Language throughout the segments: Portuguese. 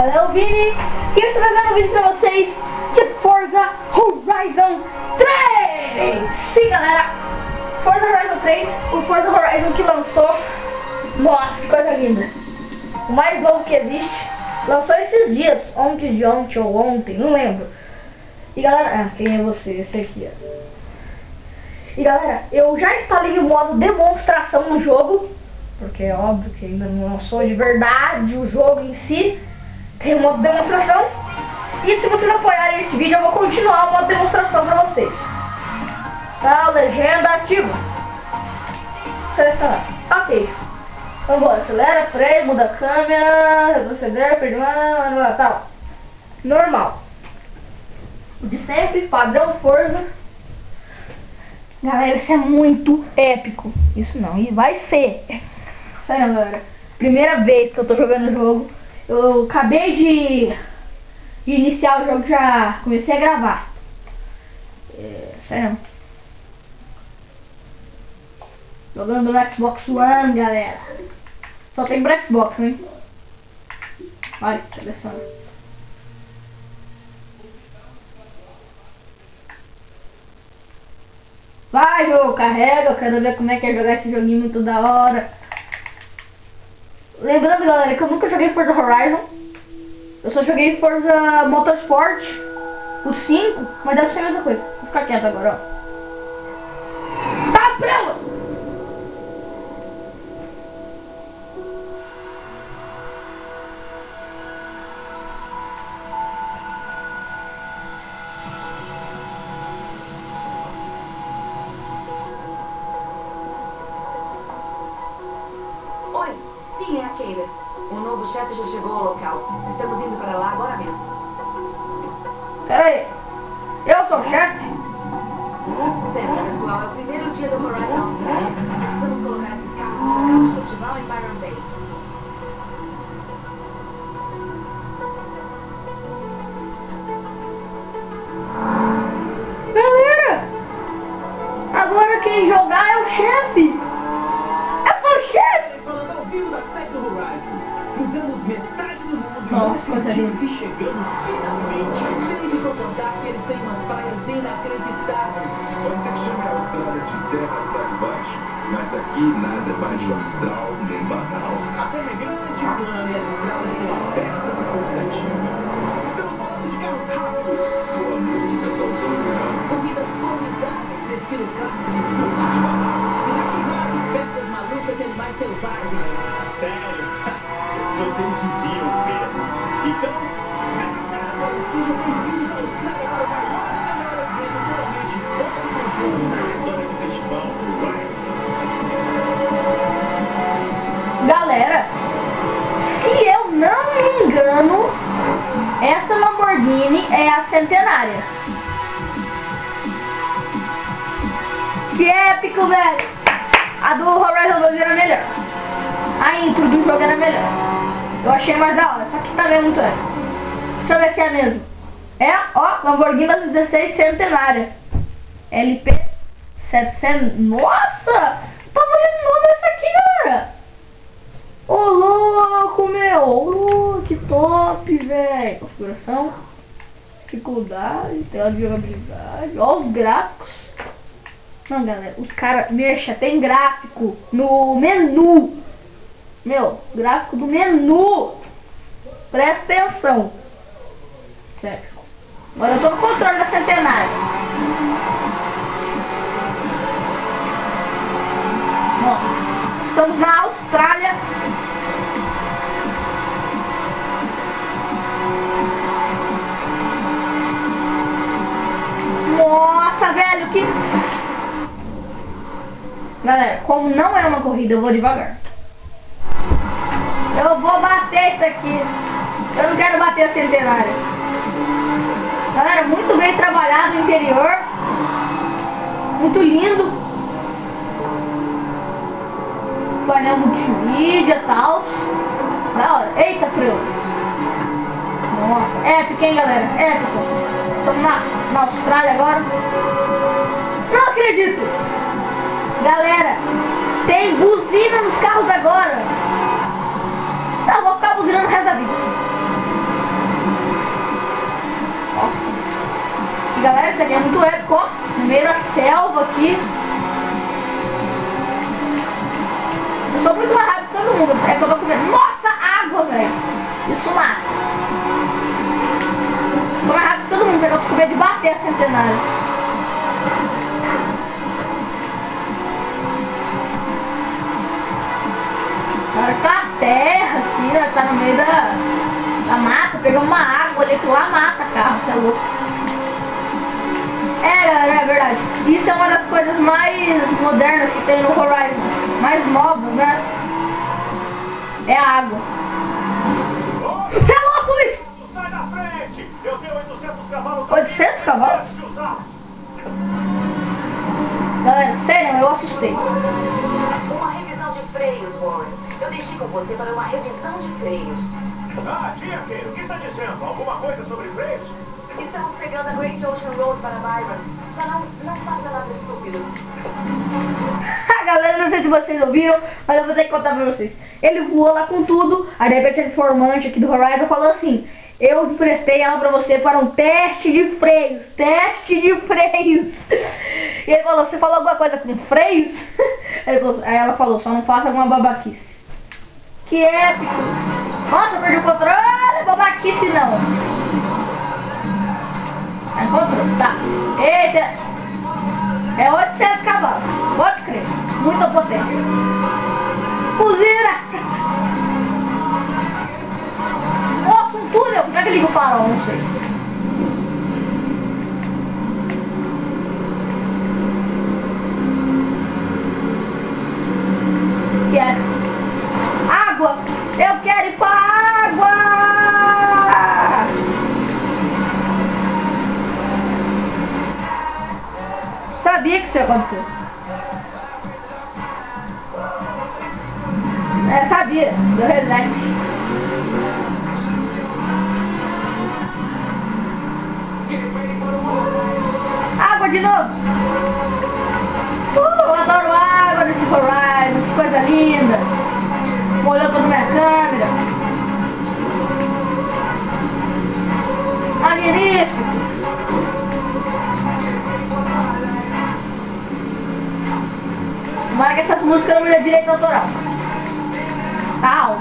galera, é o Vini e eu estou trazendo um vídeo pra vocês de Forza Horizon 3! Sim galera, Forza Horizon 3, o Forza Horizon que lançou, nossa que coisa linda, o mais novo que existe, lançou esses dias, ontem de ontem ou ontem, não lembro. E galera, ah, quem é você? Esse aqui ó. E galera, eu já instalei o modo demonstração no jogo, porque é óbvio que ainda não lançou de verdade o jogo em si. Tem um modo demonstração. E se vocês apoiarem esse vídeo, eu vou continuar o modo demonstração pra vocês. Tá, legenda ativa. Selecionar. Ok. Então bora, acelera, freio, muda a câmera, retroceder, perdoar, tá. Normal. O de sempre, padrão Forza. Galera, isso é muito épico. Isso não, e vai ser. Sério, galera. Primeira vez que eu tô jogando o jogo. Eu acabei de, de iniciar o jogo, já comecei a gravar. É, sério. Jogando no Xbox One, galera. Só tem pro Xbox, hein? Olha, seleciona. Vai, jogo, carrega. Eu quero ver como é que é jogar esse joguinho muito da hora. Lembrando, galera, que eu nunca joguei Forza Horizon. Eu só joguei Forza Motorsport, o 5, mas deve ser a mesma coisa. Vou ficar quieto agora, ó. Peraí. Eu sou o chefe? Certo, pessoal. É o primeiro dia do Horizon. Nada velho! A do Horizon 2 era melhor. A intro do jogo era melhor. Eu achei mais da hora, só que também é muito épico. Deixa eu ver se é mesmo. É, ó, Lamborghini 16 centenária. LP 700. Nossa! Tá valendo nome essa aqui, galera! Ô louco, meu! Ô, que top, velho! Configuração, dificuldade, tela de jogabilidade, ó os gráficos. Não, galera, os caras, mexa, tem gráfico no menu. Meu, gráfico do menu. Presta atenção. Sério. Agora eu tô no controle da centenária. Ó, estamos na não é uma corrida, eu vou devagar. Eu vou bater isso aqui. Eu não quero bater a centenária. Galera, muito bem trabalhado o interior. Muito lindo. Painel multimídia e tal. Da hora. Eita, frio. Nossa, épico, hein, galera? Épico. Estamos na, na Austrália agora. Não acredito. Galera, tem buzina nos carros agora. Tá vou ficar buzinando o resto da vida. E galera, isso aqui é muito épico. Primeira selva aqui. Eu sou muito mais rápido que todo mundo. É que eu vou comer. Nossa, água, velho. Isso lá. Sou mais rápido que todo mundo. É que eu comer de bater a centenária. Agora tá a terra, assim, né? Tá no meio da, da mata. Pegamos uma água que lá mata carro, você é louco. É, galera, é verdade. Isso é uma das coisas mais modernas que tem no Horizon. Mais novas, né? É a água. Você é louco, bicho! Sai da frente! Eu tenho 800 cavalos. 800 cavalos? Galera, sério, eu assustei. Com você para uma revisão de freios. Ah, Jack, o que está dizendo? Alguma coisa sobre freios? Estamos pegando a Great Ocean Road para Byron. Só não, não faça nada estúpido. Galera, não sei se vocês ouviram, mas eu vou ter que contar pra vocês. Ele voou lá com tudo, a de repente a informante aqui do Horizon falou assim, eu emprestei ela pra você para um teste de freios, teste de freios. E ele falou, você falou alguma coisa com freios? Aí ela falou, só não faça alguma babaquice. Que épico! Nossa, perdi o controle, babaquice não. Encontrou, tá. Eita! É 800 cavalos, pode crer. Muita potência. Fuzira! Nossa, um túnel! Como é que liga o farol? Não sei. конце. Dê direito autoral. Au.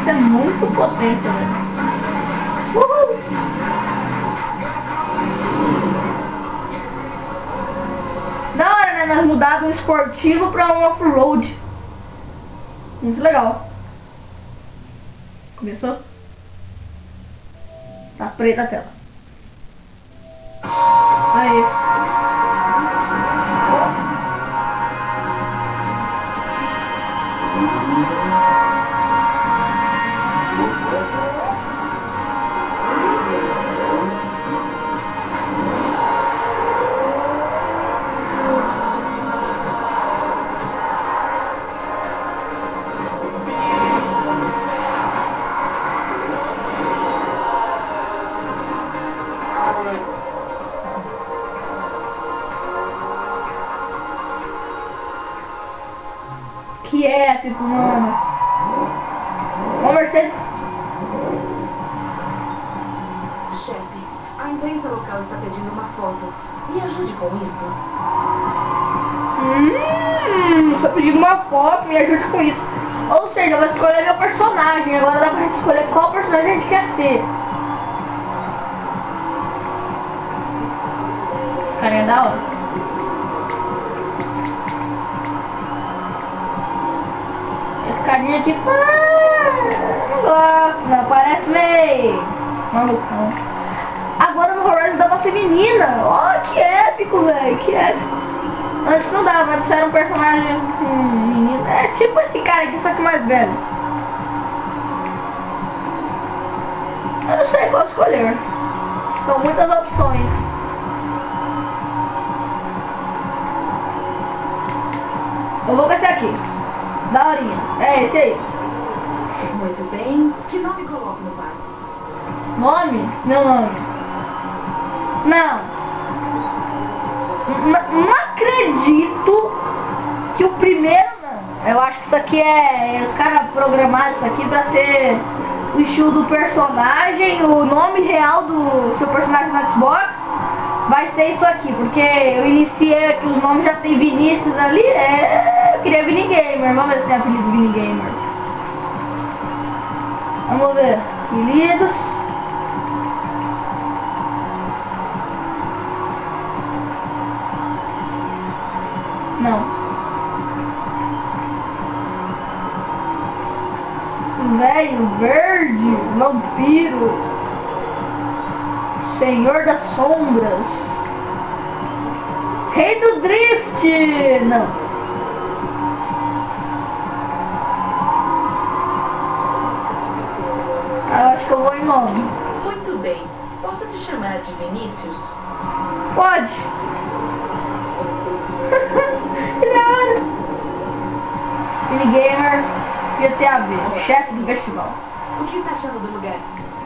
Isso é muito potente, velho. Uhul. Da hora, né? Nós mudamos um esportivo pra um off-road. Muito legal. Começou? Tá preta a tela. Aí. Que ser. Esse cara é da hora. Esse carinha aqui, ah, não gosto, não, parece meio malucão. Agora no Horizon dá uma feminina. Ó, que épico, velho, que épico. Antes não dava, antes era um personagem hum, menino. É tipo esse cara aqui, só que mais velho. Escolher. São muitas opções. Eu vou com esse aqui. Daorinha. É esse aí. Muito bem. Que nome coloco no bar? Nome? Meu nome. Não. N- não acredito que o primeiro não. Eu acho que isso aqui é. Os caras programaram isso aqui pra ser o estilo do personagem, o nome real do seu personagem no Xbox, vai ser isso aqui, porque eu iniciei aqui, os nomes já tem Vinícius ali, é, eu queria Vini Gamer, vamos ver se tem apelido Vini Gamer. Vamos ver, apelidos. Não. Velho verde, vampiro, Senhor das Sombras, Rei do Drift. Não. Ah, Eu acho que eu vou em nome. Muito bem. Posso te chamar de Vinícius? Pode. Minigamer Chefe do festival. O que está achando do lugar?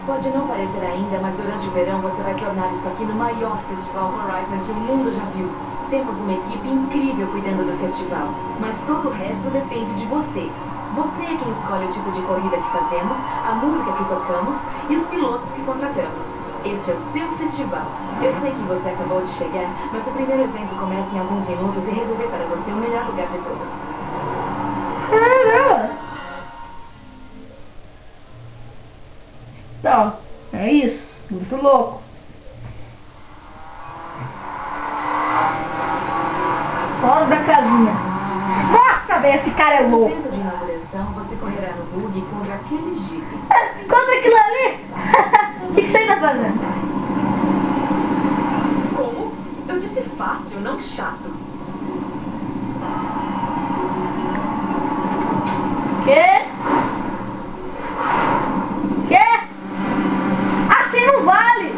Pode não parecer ainda, mas durante o verão você vai tornar isso aqui no maior festival Horizon que o mundo já viu. Temos uma equipe incrível cuidando do festival, mas todo o resto depende de você. Você é quem escolhe o tipo de corrida que fazemos, a música que tocamos e os pilotos que contratamos. Este é o seu festival. Eu sei que você acabou de chegar, mas o primeiro evento começa em alguns minutos e reservei para você o melhor lugar de todos. Louco. Fora da casinha. Nossa, velho, esse cara é louco. de inauguração, você correrá no bug contra aquele jeep. Contra aquilo ali? O que, que você tá fazendo? Como? Eu disse fácil, não chato. Quê? Quê? Assim não vale!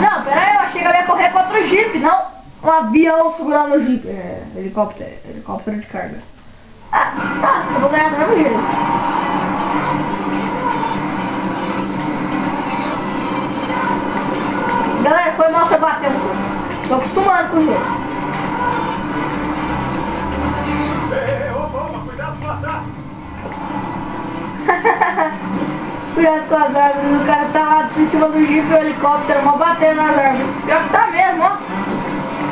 Não, peraí, eu achei que eu ia correr contra o Jeep, não um avião segurando o Jeep. É, helicóptero, helicóptero de carga. Ah, tá, eu vou ganhar do mesmo jeito. Galera, foi mal você bater um pouco. Tô acostumando com o opa, cuidado com as árvores, o cara tá lá em cima do jeep e o helicóptero mó batendo nas árvores. Pior que tá.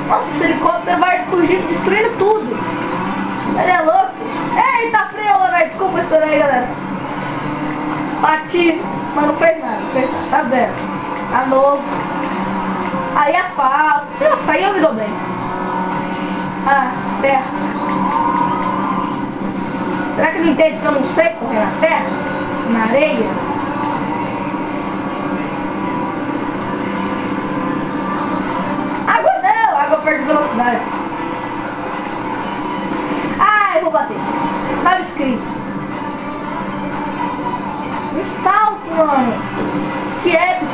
Nossa, helicóptero vai com o jeep destruindo tudo. Ele é louco. Eita, freio, velho. Desculpa isso aí, galera. Bati, mas não fez nada. Fez, tá zero. Tá novo. Aí asfalto. Nossa, aí eu me dou bem. Ah, terra. Será que ele entende que eu não sei correr na terra? Na areia? Perde velocidade. Ai, vou bater. Tava escrito. Um salto, mano. Que épico.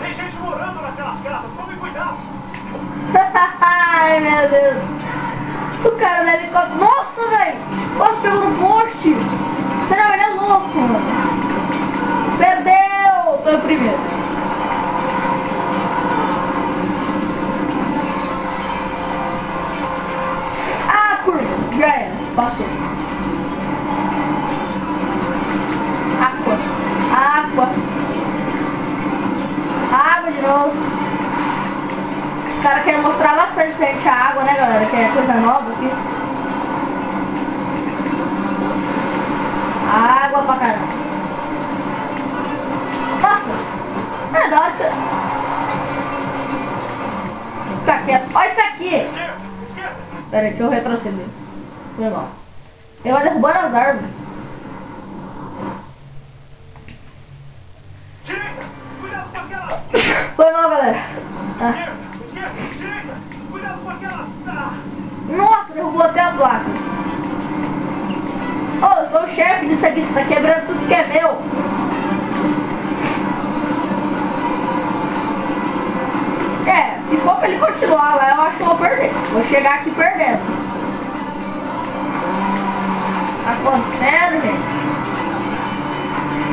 Tem gente morando naquelas casas, tome cuidado. Ai, meu Deus. O cara do helicóptero. Pera deixa eu retroceder. Foi mal. Eu vou derrubando as árvores. Vou chegar aqui perdendo. Tá acontecendo, gente?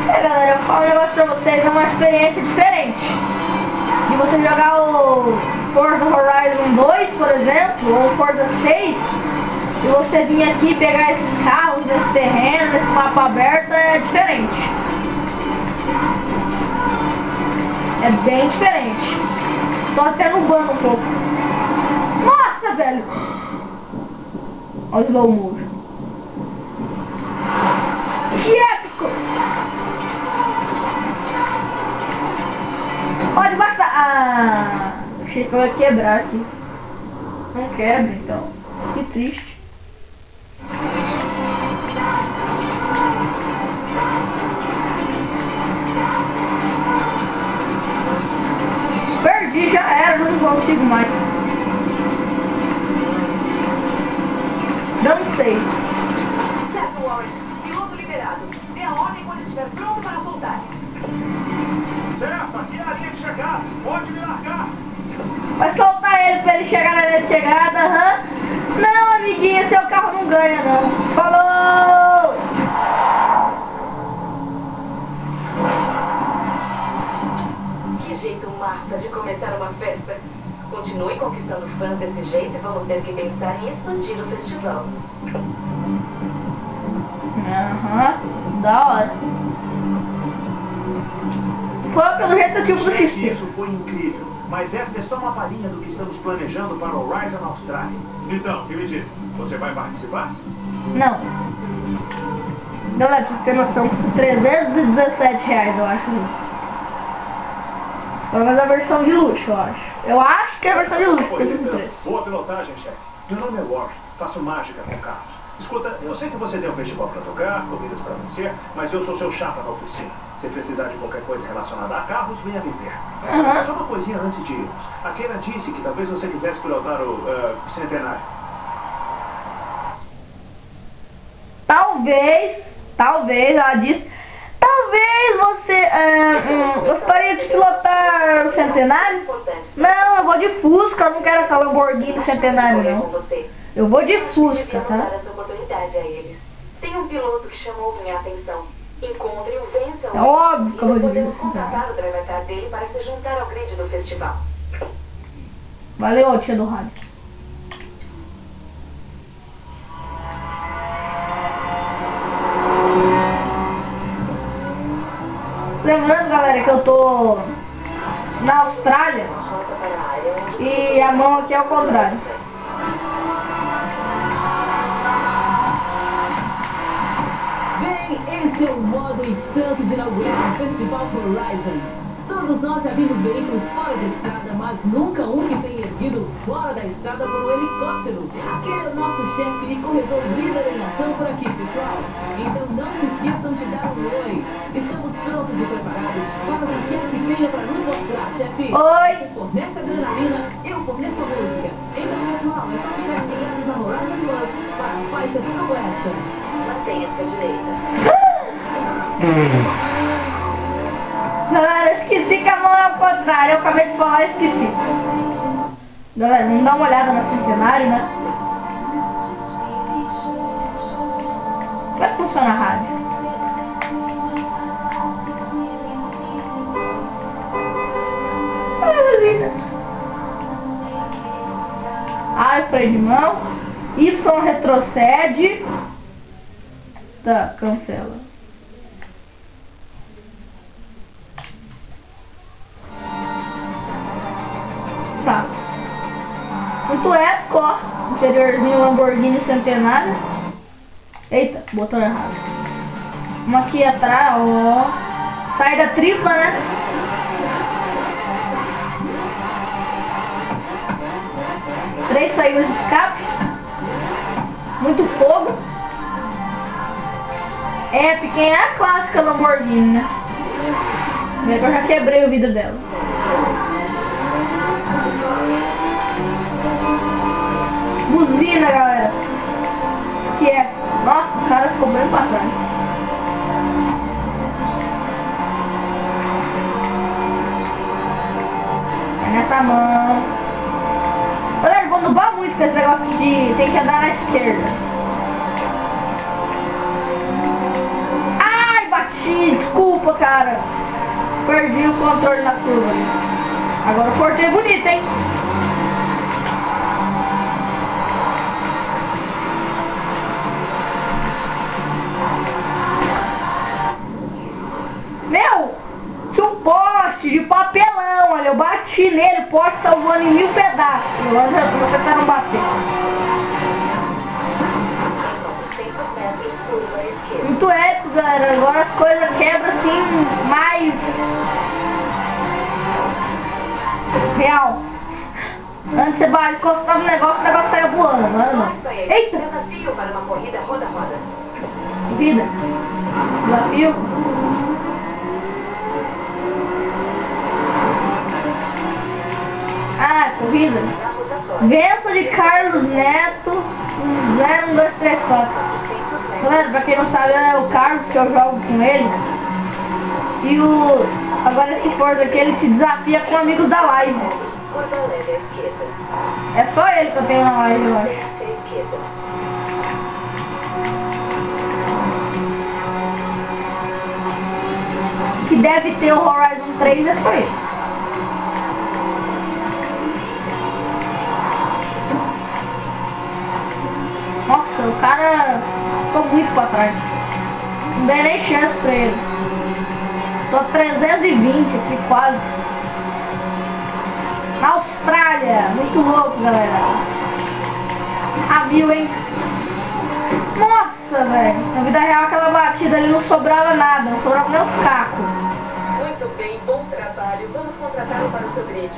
É, galera, eu falo um negócio pra vocês, é uma experiência diferente. De você jogar o Forza Horizon 2, por exemplo, ou o Forza 6, e você vir aqui pegar esses carros, esse terreno, esse mapa aberto, é diferente. É bem diferente. tô até no um pouco. Velho! Olha o slow motion. Que épico! Pode passar. Ah, achei que eu ia quebrar aqui. Não quebra, então. Que triste. Perdi, já era, não consigo mais. Certo, Warren. Piloto liberado. Dê a ordem quando estiver pronto para soltar. Certo, aqui é a linha de chegada. Pode me largar. Vai soltar ele pra ele chegar na linha de chegada, aham. Não, amiguinho, seu carro não ganha, não. Falou! Que jeito massa de começar uma festa. Continue conquistando fãs desse jeito e vamos ter que pensar em expandir o festival. Aham, da hora. Foi pelo jeito do Chefe, XP. isso foi incrível. Mas esta é só uma palhinha do que estamos planejando para o Horizon Austrália. Então, o que me diz? Você vai participar? Não. Galera, pra você ter noção, 317 reais, eu acho. Pelo menos a versão de luxo, eu acho. Eu acho que é a versão de luxo, porque esse preço. Boa pilotagem, chefe. Meu nome é Warren. Faço mágica com carros. Escuta, eu sei que você tem um festival para tocar, corridas para vencer, mas eu sou seu chapa na oficina. Se precisar de qualquer coisa relacionada a carros, venha me ver. Aham. Só uma coisinha antes de irmos. A Keira disse que talvez você quisesse pilotar o eh, Centenário. Talvez, talvez, ela disse, talvez você ah, hum, gostaria de pilotar o Centenário? Não, eu vou de Fusca, eu não quero essa Lamborghini Centenário, não. você. Eu vou de Fusca, devíamos tá? Tem um piloto que chamou minha atenção. Encontre-o, vença É óbvio que eu vou de Fusca. contratar o driver car dele para se juntar ao grid do festival. Valeu, tia do rádio. Lembrando, galera, que eu tô na Austrália e a mão aqui é ao contrário. Bem, esse é o modo e tanto de inaugurar o Festival Horizon. Todos nós já vimos veículos fora de estrada, mas nunca um que tenha erguido fora da estrada por um helicóptero. Aquele é o nosso chefe e corredor líder em ação por aqui, pessoal. Então não se esqueçam de dar um oi. Estamos prontos e preparados para o que é que venha para nos mostrar, chefe. Oi. Você fornece adrenalina, eu forneço a música. Então, pessoal, é só ficar ligados na Horizon Plus para faixas como essa. Mantenha-se à direita. Galera, esqueci que a mão é ao contrário. Eu acabei de falar esqueci. Galera, vamos dar uma olhada no centenário, né? Como é que funciona a rádio? Linda. A é freio de mão. Y retrocede. Tá, cancela. Tá. Muito épico, ó. Interiorzinho Lamborghini Centenário. Eita, botão errado. Uma aqui atrás, ó. Saída tripla, né? Três saídas de escape. Muito fogo. É, pequena é a clássica Lamborghini, né? Eu já quebrei o vidro dela. Buzina, galera. Que é. Nossa, o cara ficou bem pra trás. É nessa mão. Galera, vou nubar muito com esse negócio de tem que andar na esquerda. Ai, bati! Desculpa, cara. Perdi o controle na curva. Agora eu cortei bonito, hein? Quebram assim mais real. Antes você vai encostar no negócio, o negócio saia voando, não. Eita! Desafio para uma corrida roda-roda. Vida. Desafio. Ah, corrida. Vença de Carlos Neto. 0, 1, 2, 3, 4. 400 metros. Galera, pra quem não sabe, é o Carlos que eu jogo com ele. E o. Agora esse Forza aqui, ele se desafia com amigos da live. É só ele que tenho na live, eu acho. Que deve ter o Horizon 3, é só ele. Nossa, o cara ficou muito pra trás. Não dei nem chance pra ele. Tô 320 aqui quase. Na Austrália. Muito louco, galera. A mil, hein? Nossa, velho. Na vida real, aquela batida ali não sobrava nada. Não sobrava nem os cacos. Muito bem, bom trabalho. Vamos contratá-lo para o seu grid.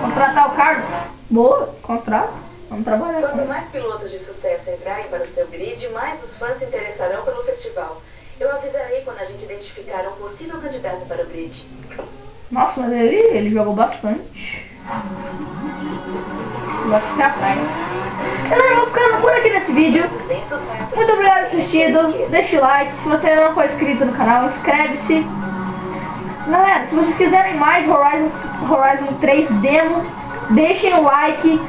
Contratar o Carlos? Boa, contrato. Vamos trabalhar Quanto mais pilotos de sucesso entrarem para o seu grid, mais os fãs se interessarão pelo festival. Eu avisarei quando a gente identificar um possível candidato para o grid. Nossa, mas ele, ele jogou bastante. Vai ficar atrás. Galera, eu vou ficando por aqui nesse vídeo. 200 metros. Muito obrigado por assistido. Deixa o like. Se você não for inscrito no canal, inscreve-se. Galera, se vocês quiserem mais Horizon, Horizon 3 demo, deixem o like.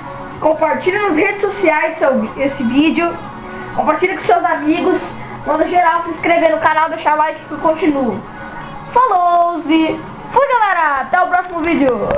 Compartilhem nas redes sociais esse vídeo. Compartilhe com seus amigos. Manda geral se inscrever no canal, deixar like que continuo. Falou! -se. Fui galera! Até o próximo vídeo!